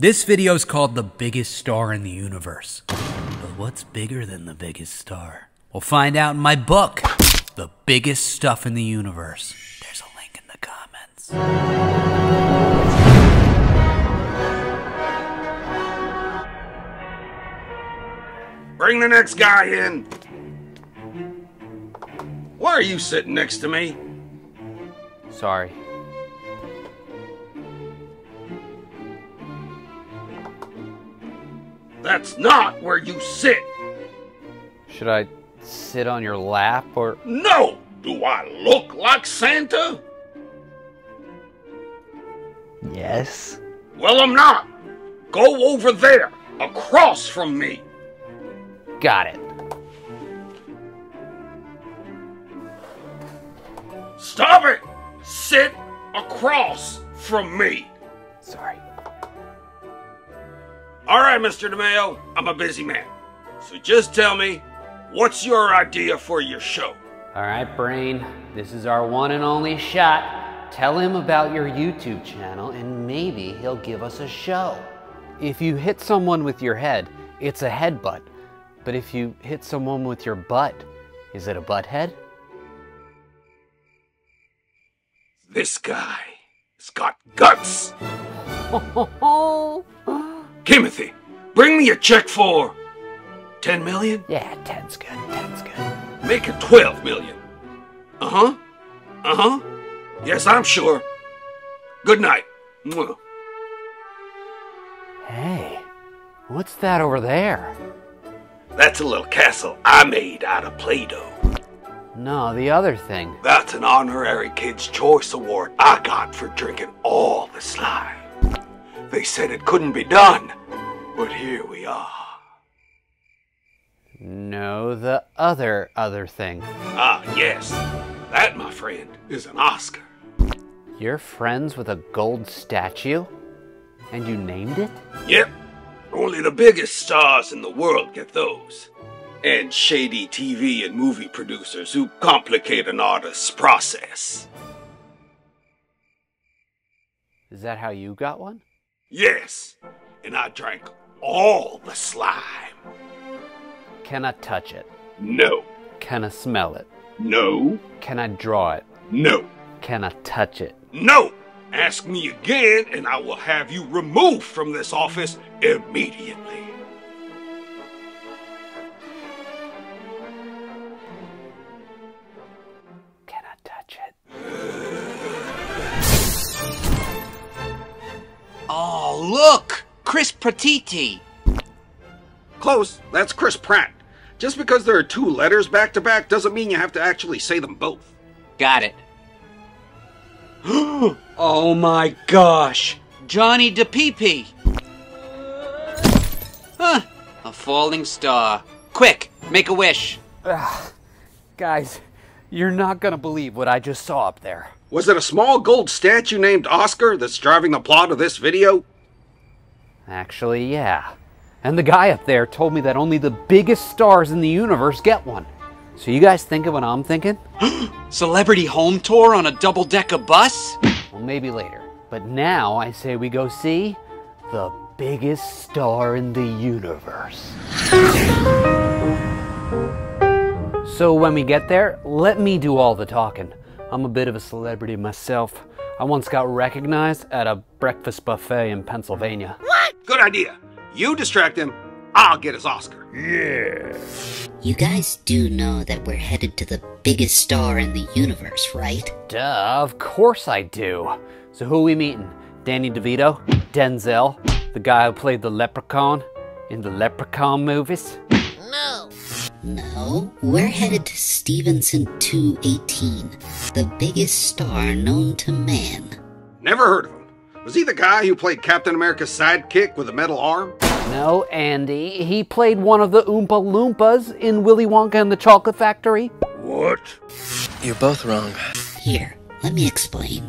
This video is called The Biggest Star in the Universe. But what's bigger than the biggest star? We'll find out in my book, The Biggest Stuff in the Universe. There's a link in the comments. Bring the next guy in. Why are you sitting next to me? Sorry. That's not where you sit. Should I sit on your lap or. No! Do I look like Santa? Yes? Well, I'm not. Go over there, across from me. Got it. Stop it! Sit across from me. Sorry. All right, Mr. DeMaio, I'm a busy man. So just tell me, what's your idea for your show? Alright, Brain. This is our one and only shot. Tell him about your YouTube channel and maybe he'll give us a show. If you hit someone with your head, it's a headbutt. But if you hit someone with your butt, is it a butt head? This guy has got guts. Timothy, bring me a check for 10 million? yeah, ten's good, ten's good. Make it 12 million. Uh huh. Uh huh. Yes, I'm sure. Good night. Mwah. Hey, what's that over there? That's a little castle I made out of Play Doh. No, the other thing. That's an honorary Kids' Choice Award I got for drinking all the slime. They said it couldn't be done, but here we are. No, the other other thing. Ah, yes. That, my friend, is an Oscar. You're friends with a gold statue? And you named it? Yep. Only the biggest stars in the world get those. And shady TV and movie producers who complicate an artist's process. Is that how you got one? Yes. And I drank all the slime. Can I touch it? No. Can I smell it? No. Can I draw it? No. Can I touch it? No! Ask me again, and I will have you removed from this office immediately. Chris Pratiti! Close. That's Chris Pratt. Just because there are two letters back to back doesn't mean you have to actually say them both. Got it. oh my gosh! Johnny DePepe! Huh, a falling star. Quick, make a wish. Ah, guys, you're not gonna believe what I just saw up there. Was it a small gold statue named Oscar that's driving the plot of this video? Actually, yeah. And the guy up there told me that only the biggest stars in the universe get one. So you guys think of what I'm thinking? Celebrity home tour on a double decker bus? Well, maybe later. But now I say we go see the biggest star in the universe. So when we get there, let me do all the talking. I'm a bit of a celebrity myself. I once got recognized at a breakfast buffet in Pennsylvania. Good idea. You distract him, I'll get his Oscar. Yeah. You guys do know that we're headed to the biggest star in the universe, right? Duh, of course I do. So who are we meeting? Danny DeVito? Denzel? The guy who played the leprechaun in the leprechaun movies? No. No, we're headed to Stephenson 218, the biggest star known to man. Never heard of him. Was he the guy who played Captain America's sidekick with a metal arm? No, Andy. He played one of the Oompa Loompas in Willy Wonka and the Chocolate Factory. What? You're both wrong. Here, let me explain.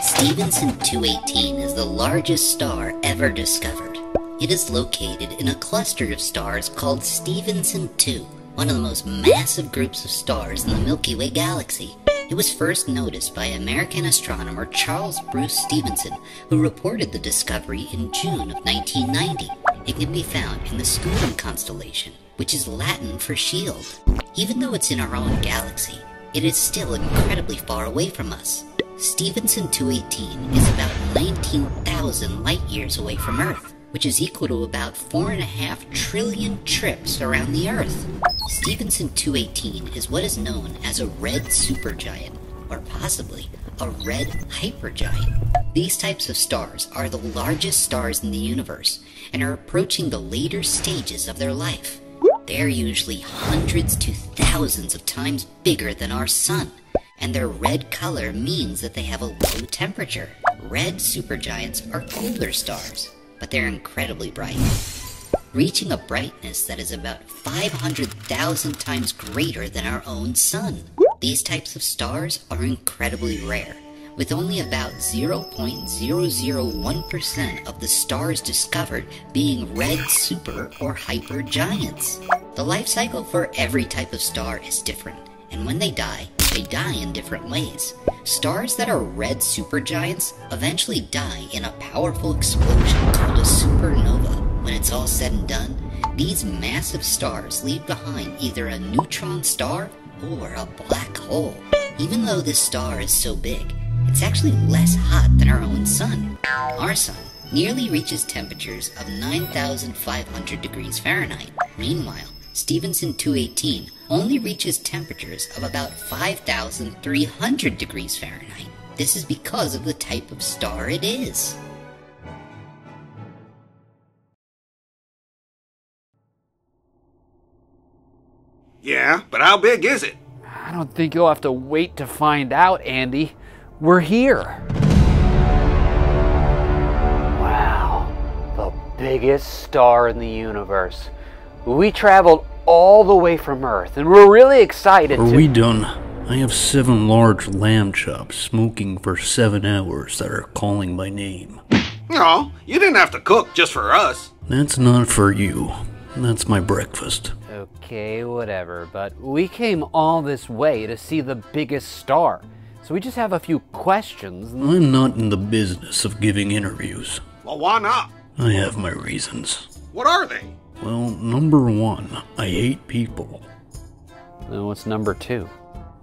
Stephenson 218 is the largest star ever discovered. It is located in a cluster of stars called Stephenson 2, one of the most massive groups of stars in the Milky Way galaxy. It was first noticed by American astronomer Charles Bruce Stephenson, who reported the discovery in June of 1990. It can be found in the Scutum constellation, which is Latin for shield. Even though it's in our own galaxy, it is still incredibly far away from us. Stephenson 218 is about 19,000 light years away from Earth, which is equal to about 4.5 trillion trips around the Earth. Stephenson 218 is what is known as a red supergiant, or possibly a red hypergiant. These types of stars are the largest stars in the universe and are approaching the later stages of their life. They're usually hundreds to thousands of times bigger than our sun, and their red color means that they have a low temperature. Red supergiants are cooler stars, but they're incredibly bright, reaching a brightness that is about 500,000 times greater than our own sun. These types of stars are incredibly rare, with only about 0.001% of the stars discovered being red super or hyper giants. The life cycle for every type of star is different, and when they die, they die in different ways. Stars that are red supergiants eventually die in a powerful explosion called a supernova. When it's all said and done, these massive stars leave behind either a neutron star or a black hole. Even though this star is so big, it's actually less hot than our own sun. Our sun nearly reaches temperatures of 9,500 degrees Fahrenheit. Meanwhile, Stephenson 218 only reaches temperatures of about 5,300 degrees Fahrenheit. This is because of the type of star it is. Yeah, but how big is it? I don't think you'll have to wait to find out, Andy. We're here. Wow, the biggest star in the universe. We traveled all the way from Earth, and we're really excited Are to. we done? I have seven large lamb chops smoking for seven hours that are calling my name. No, you didn't have to cook just for us. That's not for you. That's my breakfast. Okay, whatever, but we came all this way to see the biggest star. So we just have a few questions. I'm not in the business of giving interviews. Well, why not? I have my reasons. What are they? Well, number one, I hate people. Then what's number two?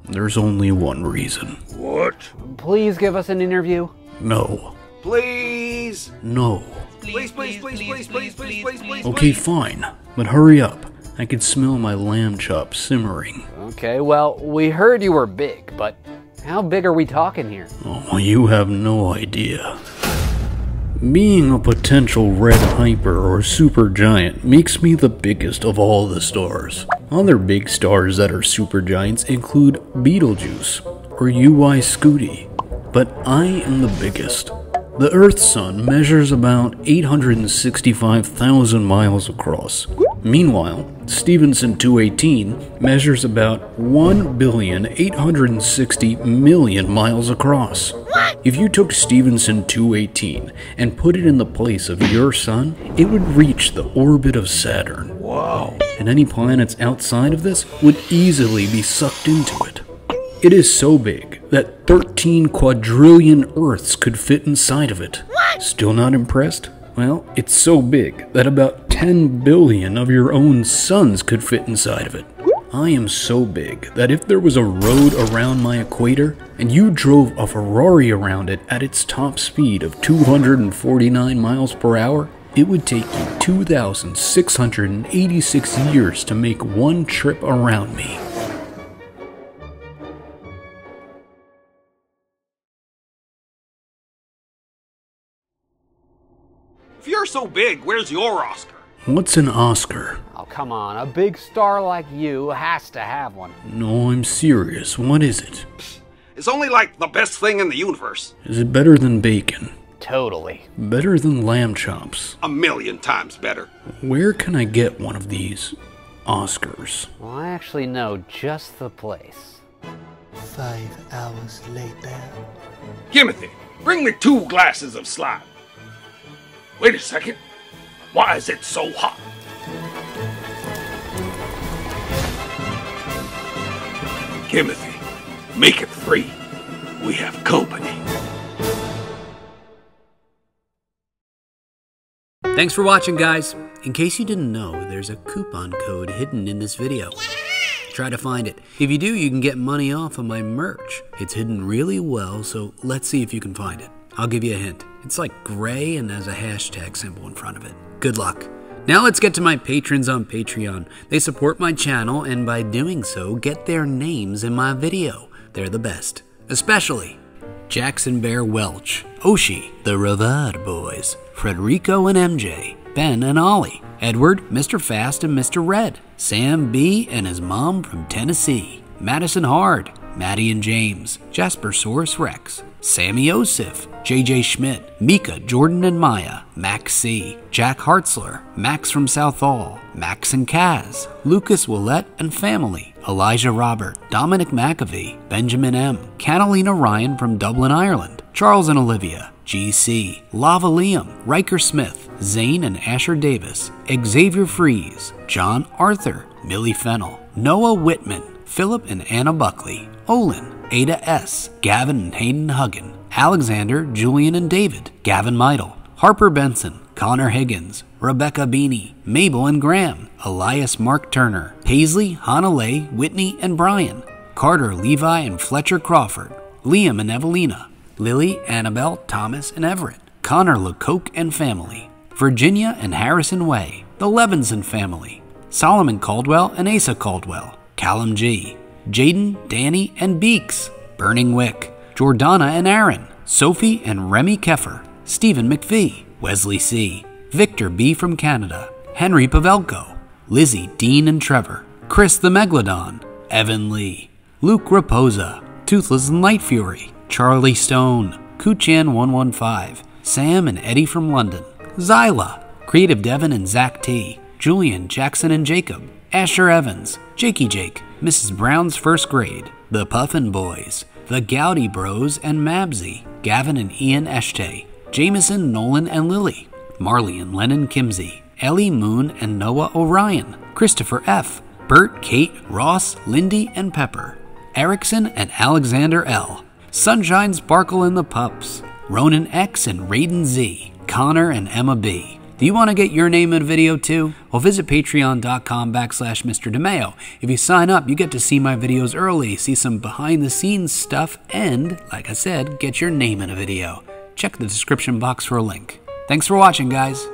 There's only one reason. What? Please give us an interview. No. Please. No. Please, please, please, please, please, please, please, please. Okay, fine. But hurry up. I could smell my lamb chop simmering. Okay, well, we heard you were big, but how big are we talking here? Oh, you have no idea. Being a potential red hyper or supergiant makes me the biggest of all the stars. Other big stars that are supergiants include Betelgeuse or UY Scuti, but I am the biggest. The Earth's sun measures about 865,000 miles across. Meanwhile, Stephenson 218 measures about 1,860 million miles across. What? If you took Stephenson 218 and put it in the place of your sun, it would reach the orbit of Saturn. Wow. And any planets outside of this would easily be sucked into it. It is so big that 13 quadrillion Earths could fit inside of it. What? Still not impressed? Well, it's so big that about 10 billion of your own suns could fit inside of it. I am so big that if there was a road around my equator and you drove a Ferrari around it at its top speed of 249 miles per hour, it would take you 2,686 years to make one trip around me. So big, where's your Oscar? What's an Oscar? Oh, come on, a big star like you has to have one. No, I'm serious. What is it? It's only like the best thing in the universe. Is it better than bacon? Totally. Better than lamb chops? A million times better. Where can I get one of these Oscars? Well, I actually know just the place. Five hours later. Timothy, bring me two glasses of slime. Wait a second. Why is it so hot? Timothy, Make it free. We have company. Thanks for watching, guys. In case you didn't know, there's a coupon code hidden in this video. Try to find it. If you do, you can get money off of my merch. It's hidden really well, so let's see if you can find it. I'll give you a hint. It's like gray and has a hashtag symbol in front of it. Good luck. Now let's get to my patrons on Patreon. They support my channel and by doing so, get their names in my video. They're the best. Especially Jackson Bear Welch, Oshi, the Ravad Boys, Frederico and MJ, Ben and Ollie, Edward, Mr. Fast and Mr. Red, Sam B and his mom from Tennessee, Madison Hard, Maddie and James, Jasper Source Rex, Sammy Osif, JJ Schmidt, Mika, Jordan and Maya, Max C, Jack Hartzler, Max from Southall, Max and Kaz, Lucas Willette and family, Elijah Robert, Dominic McAvee, Benjamin M, Catalina Ryan from Dublin, Ireland, Charles and Olivia, GC, Lava Liam, Riker Smith, Zane and Asher Davis, Xavier Freeze, John Arthur, Millie Fennel, Noah Whitman, Philip and Anna Buckley, Olin, Ada S., Gavin and Hayden Huggin, Alexander, Julian and David, Gavin Meidel, Harper Benson, Connor Higgins, Rebecca Beanie, Mabel and Graham, Elias Mark Turner, Paisley, Hanalei, Whitney and Brian, Carter, Levi and Fletcher Crawford, Liam and Evelina, Lily, Annabelle, Thomas and Everett, Connor LeCoque and family, Virginia and Harrison Way, the Levinson family, Solomon Caldwell and Asa Caldwell, Callum G, Jaden, Danny, and Beeks, Burning Wick, Jordana and Aaron, Sophie and Remy Keffer, Stephen McVie, Wesley C., Victor B. from Canada, Henry Pavelko, Lizzie, Dean, and Trevor, Chris the Megalodon, Evan Lee, Luke Raposa, Toothless and Light Fury, Charlie Stone, Kuchan115, Sam and Eddie from London, Zyla, Creative Devon and Zach T, Julian, Jackson and Jacob, Asher Evans, Jakey Jake, Mrs. Brown's First Grade, The Puffin Boys, The Gowdy Bros and Mabsy, Gavin and Ian Eshtay, Jameson, Nolan and Lily, Marley and Lennon Kimsey, Ellie Moon and Noah Orion, Christopher F., Bert, Kate, Ross, Lindy, and Pepper, Erickson and Alexander L., Sunshine Sparkle and the Pups, Ronan X and Raiden Z, Connor and Emma B. Do you want to get your name in a video too? Well, visit patreon.com backslash Mr. DeMaio. If you sign up, you get to see my videos early, see some behind the scenes stuff, and, like I said, get your name in a video. Check the description box for a link. Thanks for watching, guys.